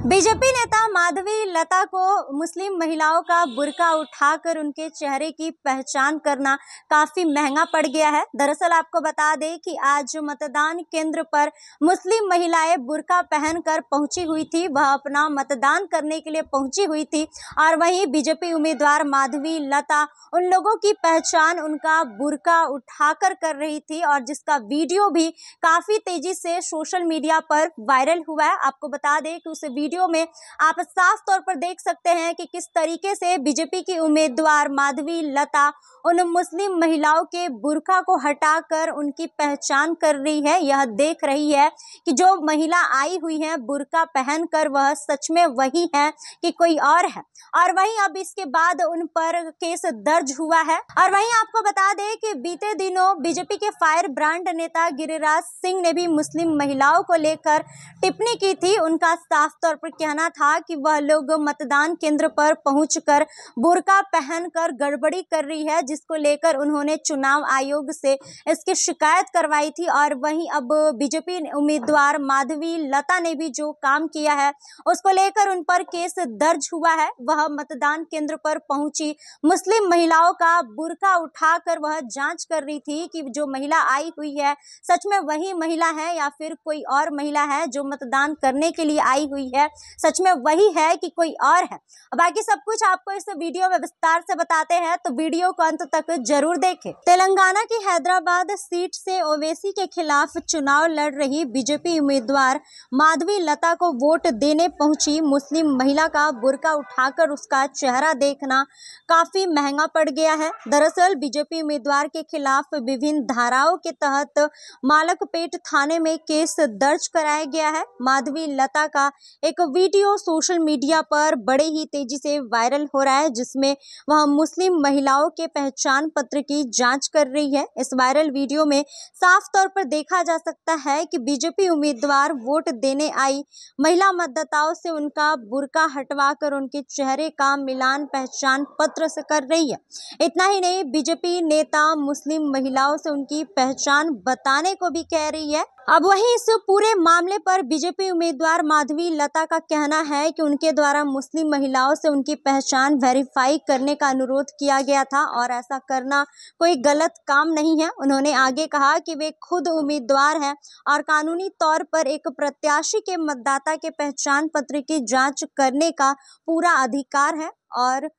BJP नेता माधवी लता को मुस्लिम महिलाओं का बुरका उठाकर उनके चेहरे की पहचान करना काफ़ी महँगा पड़ गया है। दरअसल आपको बता दें कि आज जो मतदान केंद्र पर मुस्लिम महिलाएँ बुरका पहनकर पहुँची हुई थी। वह अपना मतदान करने के लिए पहुँची हुई थी और वहीं बीजेपी उम्मीदवार माधवी लता उन लोगों की पहचान उनका बुरका उठाकर कर रही थी और जिसका वीडियो भी काफ़ी तेज़ी से सोशल मीडिया पर वायरल हुआ है। आपको बता दें कि उस वीडियो में आप साफ़ तौर पर देख सकते हैं कि किस तरीके से बीजेपी की उम्मीदवार माधवी लता उन मुस्लिम महिलाओं के बुरखा को हटाकर उनकी पहचान कर रही है, यह देख रही है कि जो महिला आई हुई है बुरका पहनकर वह सच में वही है कि कोई और है। और वहीं अब इसके बाद उन पर केस दर्ज हुआ है। और वहीं आपको बता दें कि बीते दिनों बीजेपी के फायर ब्रांड नेता गिरिराज सिंह ने भी मुस्लिम महिलाओं को लेकर टिप्पणी की थी। उनका साफ़ तौर पर कहना था कि वह लोग मतदान केंद्र पर पहुंचकर बुरका पहनकर गड़बड़ी कर रही है जिसको लेकर उन्होंने चुनाव आयोग से इसकी शिकायत करवाई थी और वहीं अब बीजेपी उम्मीदवार माधवी लता ने भी जो काम किया है, उसको लेकर उन पर केस दर्ज हुआ है। वह मतदान केंद्र पर पहुँची। मुस्लिम महिलाओं का बुरका उठाकर वह जाँच कर रही थी कि जो महिला आई हुई है, सच में वही महिला है या फिर कोई और महिला है जो मतदान करने के लिए आई हुई है? सच में वही है कि कोई और है? बाकी सब कुछ आपको इस वीडियो में विस्तार से बताते हैं। तो वीडियो को अंत तक ज़रूर देखें। तेलंगाना की हैदराबाद सीट से ओवैसी के खिलाफ चुनाव लड़ रही बीजेपी उम्मीदवार माधवी लता को वोट देने पहुँची मुस्लिम महिला का बुरका उठाकर उसका चेहरा देखना काफ़ी महँगा पड़ गया है। दरअसल बीजेपी उम्मीदवार के खिलाफ विभिन्न धाराओं के तहत मालकपेट थाने में केस दर्ज कराया गया है। माधवी लता का एक वीडियो सोशल मीडिया पर बड़े ही तेज़ी से वायरल हो रहा है, जिसमें वह मुस्लिम महिलाओं के पहचान पहचान पत्र की जाँच कर रही है। इस वायरल वीडियो में साफ़ तौर पर देखा जा सकता है कि बीजेपी उम्मीदवार वोट देने आई। महिला मतदाताओं से उनका बुरका हटवाकर उनके चेहरे का मिलान पहचान पत्र से कर रही है। इतना ही नहीं, बीजेपी नेता मुस्लिम महिलाओं से उनकी पहचान बताने को भी कह रही है। अब वहीं इस पूरे मामले पर बीजेपी उम्मीदवार माधवी लता का कहना है कि उनके द्वारा मुस्लिम महिलाओं से उनकी पहचान वेरीफाई करने का अनुरोध किया गया था और ऐसा करना कोई गलत काम नहीं है। उन्होंने आगे कहा कि वे खुद उम्मीदवार हैं और कानूनी तौर पर एक प्रत्याशी के मतदाता के पहचान पत्र की जाँच करने का पूरा अधिकार है और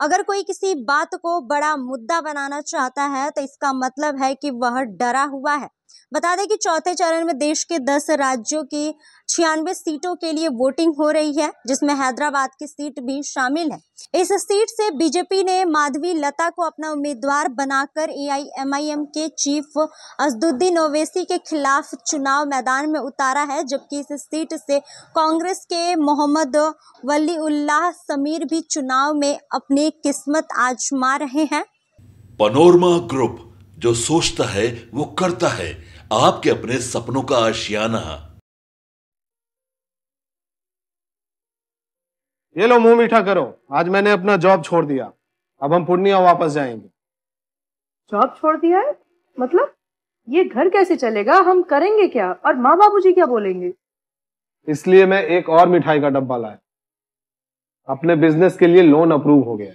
अगर कोई किसी बात को बड़ा मुद्दा बनाना चाहता है तो इसका मतलब है कि वह डरा हुआ है। बता दें कि चौथे चरण में देश के दस राज्यों की छियानवे सीटों के लिए वोटिंग हो रही है, जिसमें हैदराबाद की सीट भी शामिल है। इस सीट से बीजेपी ने माधवी लता को अपना उम्मीदवार बनाकर एआईएमआईएम के चीफ अजदुद्दीन ओवैसी के खिलाफ चुनाव मैदान में उतारा है, जबकि इस सीट से कांग्रेस के मोहम्मद वली उल्लाह समीर भी चुनाव में अपनी किस्मत आजमा रहे हैं। पनोरमा ग्रुप जो सोचता है वो करता है। आपके अपने सपनों का आशियाना। ये लो मुँह मीठा करो। आज मैंने अपना जॉब छोड़ दिया। अब हम पूर्णिया वापस जाएँगे। जॉब छोड़ दिया है? मतलब? ये घर कैसे चलेगा? हम करेंगे क्या? और माँ बाबू जी क्या बोलेंगे? इसलिए मैं एक और मिठाई का डब्बा लाया। अपने बिज़नेस के लिए लोन अप्रूव हो गया।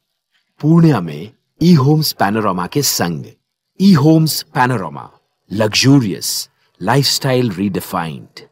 पूर्णिया में ई होम्स पैनोरामा के संग E homes panorama luxurious lifestyle redefined